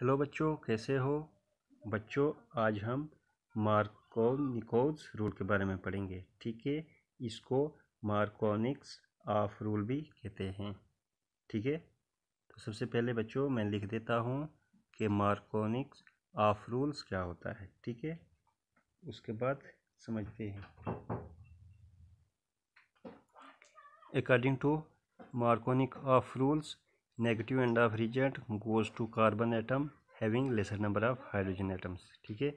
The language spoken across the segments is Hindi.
हेलो बच्चों, कैसे हो? बच्चों, आज हम मार्कोनिकोज रूल के बारे में पढ़ेंगे, ठीक है? इसको मार्कोनिक्स ऑफ़ रूल भी कहते हैं, ठीक है? तो सबसे पहले बच्चों, मैं लिख देता हूँ कि मार्कोनिक्स ऑफ़ रूल्स क्या होता है, ठीक है? उसके बाद समझते हैं। According to Markovnikov of rules negative end of reagent goes to carbon atom having lesser number of hydrogen atoms ठीक है?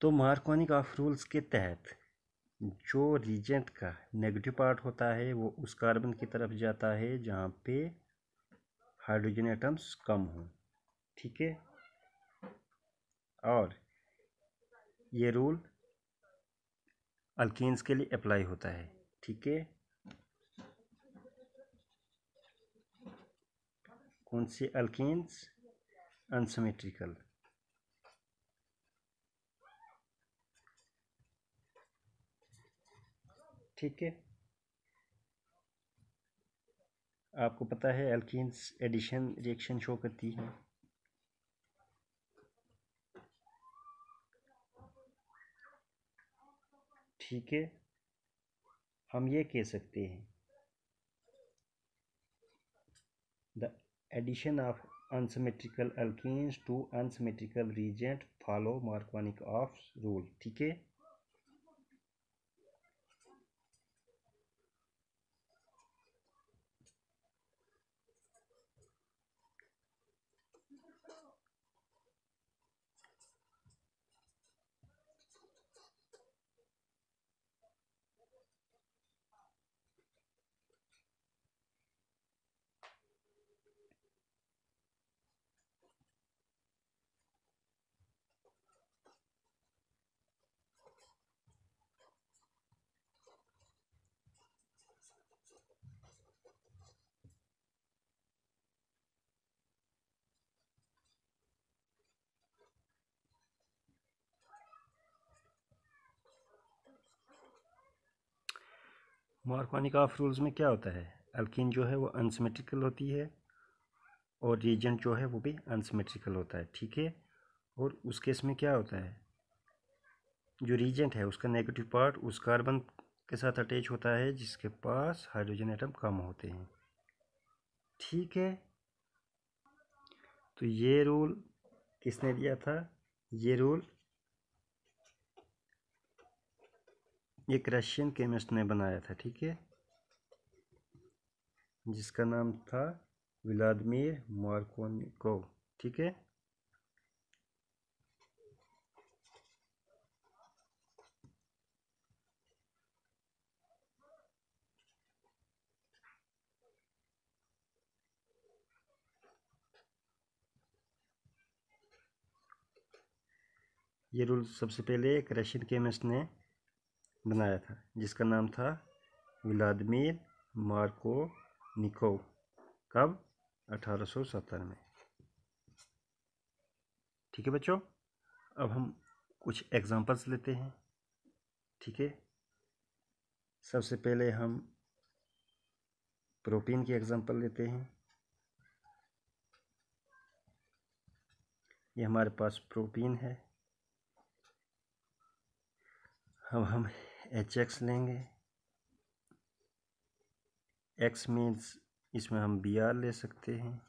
तो मार्कोनिक ऑफ़ रूल्स के तहत, जो रिजेंट का नेगेटिव पार्ट होता है, वो उस कार्बन की तरफ़ जाता है, जहाँ पे हाइड्रोजन एटम्स कम हों, ठीक है? और ये रूल अल्कीन्स के लिए अप्लाई होता है, ठीक है? कौन से अल्केन्स अनसिमेट्रिकल ठीक है? आपको पता है अल्कीन्स एडिशन रिएक्शन शो करती है। ठीक है? हम ये कह सकते हैं। The addition of unsymmetrical alkenes to unsymmetrical reagent follow Markovnikov rule ठीक है मार्कवानिक ऑफ़ रूल्स में क्या होता है? अल्किन जो है वो अनसिमेट्रिकल होती है और रीजेंट जो है वो भी अनसिमेट्रिकल होता है, ठीक है? और उस केस में क्या होता है? जो रीजेंट है उसका नेगेटिव पार्ट उस कार्बन के साथ अटैच होता है जिसके पास हाइड्रोजन एटम कम होते हैं, ठीक है? तो ये रूल किसने दिया था? ये रूल एक रशियन केमिस्ट ने बनाया था, ठीक है? जिसका नाम था व्लादिमीर मार्कोनिको ठीक है? ये रूल सबसे पहले एक रशियन केमिस्ट ने बनाया था, जिसका नाम था व्लादिमीर मार्को निको कब? 1870 में। ठीक है बच्चों, अब हम कुछ एग्जांपल्स लेते हैं। ठीक है? सबसे पहले हम प्रोटीन की एग्जांपल लेते हैं। ये हमारे पास प्रोटीन है। अब हम एच एक्स लेंगे। एक्स मीन्स इसमें हम बी आर ले सकते हैं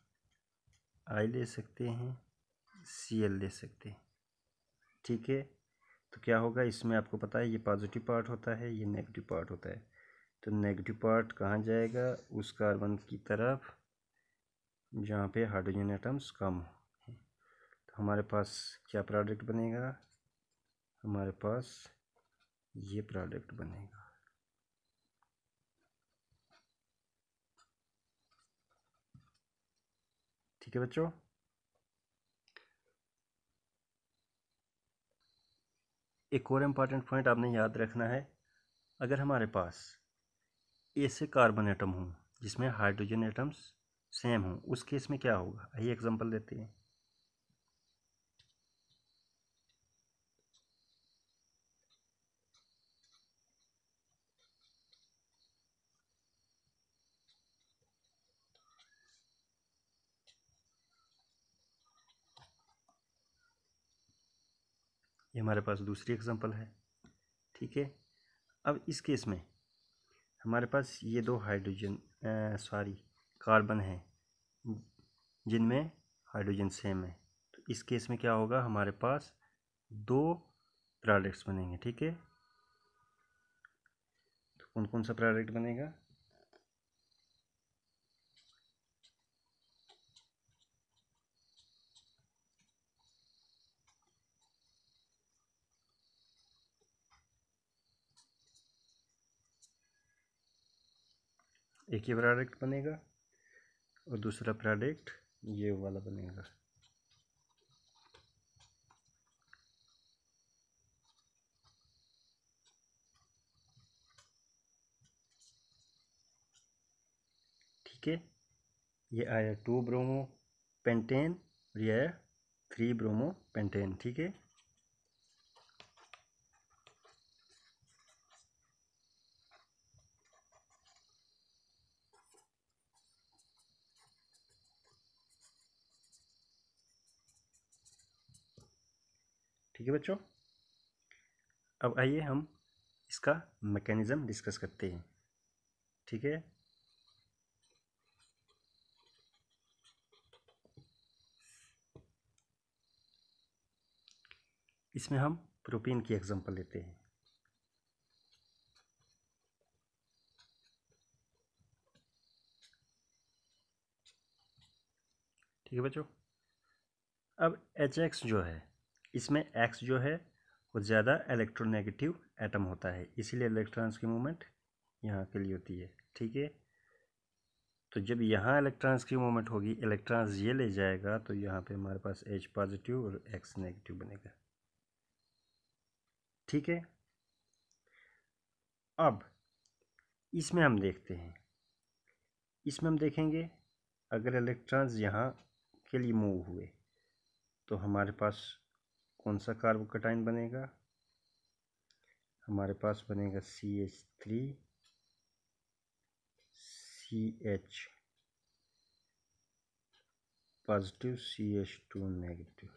आई ले सकते हैं सी एल ले सकते हैं। ठीक है? तो क्या होगा? इसमें आपको पता है ये पॉजिटिव पार्ट होता है, ये नेगेटिव पार्ट होता है। तो नेगेटिव पार्ट कहाँ जाएगा? उस कार्बन की तरफ़, जहाँ पे हाइड्रोजन एटम्स कम हो। तो हमारे पास क्या प्रोडक्ट बनेगा? हमारे पास ये प्रोडक्ट बनेगा। ठीक है बच्चों? एक और इंपॉर्टेंट पॉइंट आपने याद रखना है। अगर हमारे पास ऐसे कार्बन एटम हों, जिसमें हाइड्रोजन एटम्स सेम हों, उस केस में क्या होगा? आइए एग्जांपल देते हैं। हमारे पास दूसरी एग्जांपल है। ठीक है? अब इस केस में हमारे पास ये दो हाइड्रोजन सॉरी कार्बन हैं, जिनमें हाइड्रोजन सेम है। तो इस केस में क्या होगा? हमारे पास दो प्रोडक्ट्स बनेंगे, ठीक है? तो कौन कौन सा प्रोडक्ट बनेगा? एक ही प्रोडक्ट बनेगा और दूसरा प्रोडक्ट ये वाला बनेगा। ठीक है? ये आया टू ब्रोमो पेंटेन और ये आया थ्री ब्रोमो पेंटेन ठीक है? ठीक है बच्चों? अब आइए हम इसका मैकेनिज़्म डिस्कस करते हैं। ठीक है? इसमें हम प्रोटीन की एग्जांपल लेते हैं। ठीक है बच्चों? अब एच एक्स जो है इसमें एक्स जो है, वो ज़्यादा इलेक्ट्रोनेगेटिव एटम होता है। इसीलिए इलेक्ट्रॉन्स की मूवमेंट यहाँ के लिए होती है, ठीक है? तो जब यहाँ इलेक्ट्रॉन्स की मूवमेंट होगी इलेक्ट्रॉन्स ये ले जाएगा तो यहाँ पे हमारे पास एच पॉजिटिव और एक्स नेगेटिव बनेगा। ठीक है? अब इसमें हम देखते हैं। इसमें हम देखेंगे, अगर इलेक्ट्रॉन्स यहाँ के लिए मूव हुए तो हमारे पास कौन सा कार्बोकटाइन बनेगा? हमारे पास बनेगा C H three C H positive C H two negative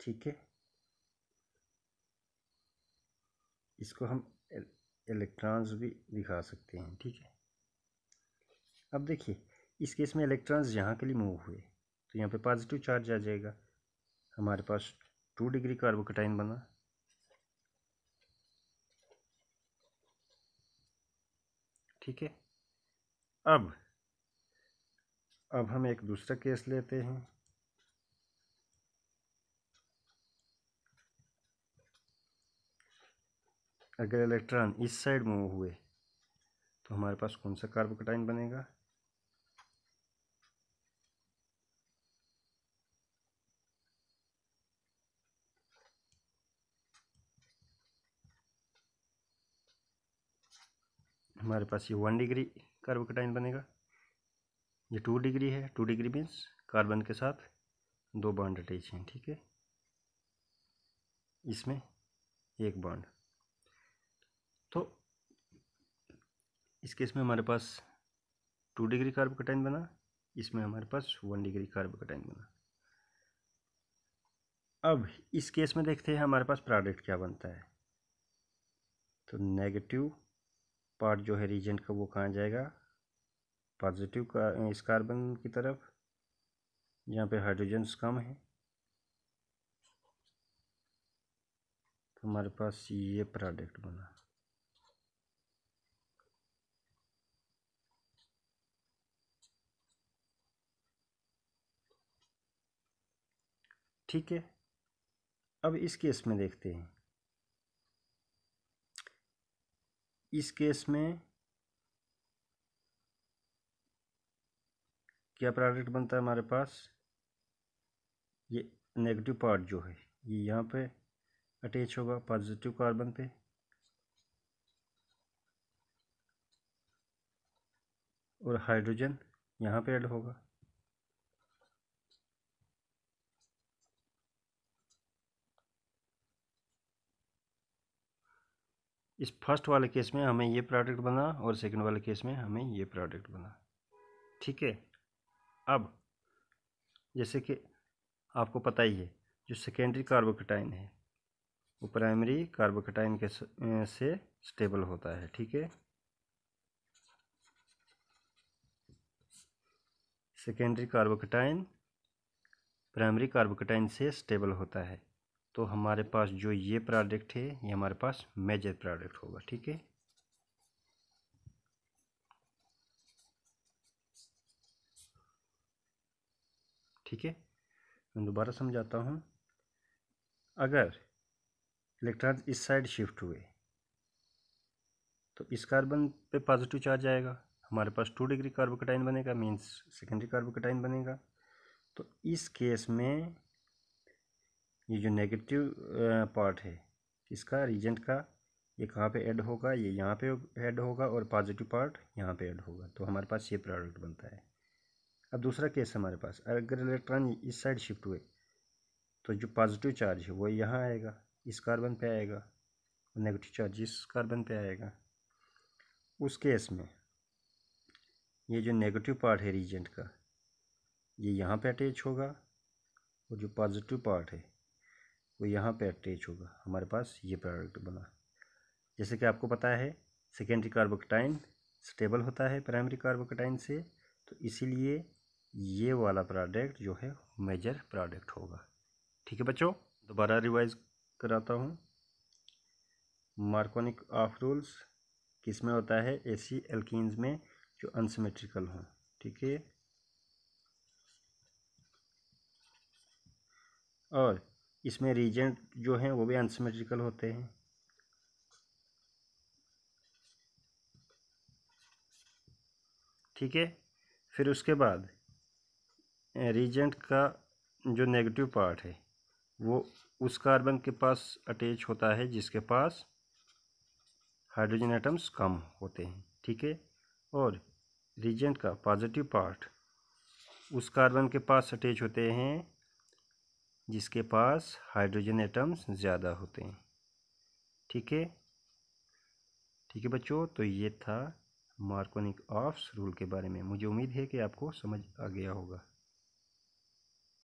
ठीक है? इसको हम इलेक्ट्रॉन्स भी दिखा सकते हैं, ठीक है? अब देखिए, इस केस में इलेक्ट्रॉन्स यहाँ के लिए मूव हुए तो यहाँ पे पॉजिटिव चार्ज आ जाएगा। हमारे पास टू डिग्री कार्बोकटाइन बना। ठीक है? अब अब हम एक दूसरा केस लेते हैं। अगर इलेक्ट्रॉन इस साइड मूव हुए तो हमारे पास कौन सा कार्बोकटाइन बनेगा? हमारे पास ये वन डिग्री कार्बोकटाइन बनेगा। ये टू डिग्री है। टू डिग्री मीन्स कार्बन के साथ दो बॉन्ड अटैच हैं, ठीक है? इसमें एक बॉन्ड। तो इस केस में हमारे पास टू डिग्री कार्बोकटाइन बना, इसमें हमारे पास वन डिग्री कार्बोकटाइन बना। अब इस केस में देखते हैं हमारे पास प्रोडक्ट क्या बनता है। तो नेगेटिव पार्ट जो है रीजेंट का वो कहाँ जाएगा? पॉजिटिव का, इस कार्बन की तरफ़, जहाँ पे हाइड्रोजन्स कम है। तो हमारे पास ये प्रोडक्ट बना। ठीक है? अब इस केस में देखते हैं। इस केस में क्या प्रोडक्ट बनता है हमारे पास? ये नेगेटिव पार्ट जो है, ये यहाँ पे अटैच होगा पॉजिटिव कार्बन पे। और हाइड्रोजन यहाँ पे ऐड होगा। इस फ़र्स्ट वाले केस में हमें ये प्रोडक्ट बना और सेकंड वाले केस में हमें ये प्रोडक्ट बना। ठीक है? अब, जैसे कि आपको पता ही है, जो सेकेंडरी कार्बोकटाइन है, वो प्राइमरी कार्बोकेटाइन के से स्टेबल होता है, ठीक है? सेकेंडरी कार्बोकेटाइन प्राइमरी कार्बोकेटाइन से स्टेबल होता है। तो हमारे पास जो ये प्रोडक्ट है, ये हमारे पास मेजर प्रोडक्ट होगा, ठीक है? ठीक है? मैं दोबारा समझाता हूँ। अगर इलेक्ट्रॉन इस साइड शिफ्ट हुए तो इस कार्बन पे पॉजिटिव चार्ज आएगा। हमारे पास टू डिग्री कार्बोकेटाइन बनेगा मींस सेकेंडरी कार्बोकेटाइन बनेगा। तो इस केस में ये जो नेगेटिव पार्ट है, इसका रीजेंट का ये कहाँ पे ऐड होगा? ये यहाँ पे ऐड होगा और पॉजिटिव पार्ट यहाँ पे ऐड होगा। तो हमारे पास ये प्रोडक्ट बनता है। अब दूसरा केस हमारे पास। अगर इलेक्ट्रॉन इस साइड शिफ्ट हुए तो जो पॉजिटिव चार्ज है, वो यहाँ आएगा, इस कार्बन पे आएगा और नेगेटिव चार्ज इस कार्बन पे आएगा। उस केस में ये जो नेगेटिव पार्ट है रीजेंट का, ये यहाँ पे अटैच होगा और जो पॉजिटिव पार्ट है वो यहाँ पे अटैच होगा। हमारे पास ये प्रोडक्ट बना। जैसे कि आपको पता है सेकेंडरी कार्बोकटाइन स्टेबल होता है प्राइमरी कार्बोकटाइन से तो इसीलिए ये वाला प्रोडक्ट जो है मेजर प्रोडक्ट होगा। ठीक है बच्चों, दोबारा रिवाइज कराता हूँ। मार्कोनिक ऑफ़ रूल्स किसमें होता है? एसी एल्कीन्स में, जो अनसिमेट्रिकल हों। ठीक है? और इसमें रीजेंट जो हैं, वो भी अनसिमेट्रिकल होते हैं। ठीक है? फिर उसके बाद रीजेंट का जो नेगेटिव पार्ट है, वो उस कार्बन के पास अटैच होता है, जिसके पास हाइड्रोजन एटम्स कम होते हैं। ठीक है? और रीजेंट का पॉजिटिव पार्ट उस कार्बन के पास अटैच होते हैं जिसके पास हाइड्रोजन एटम्स ज़्यादा होते हैं। ठीक है? ठीक है बच्चों तो ये था मार्कोनिक ऑफ्स रूल के बारे में। मुझे उम्मीद है कि आपको समझ आ गया होगा।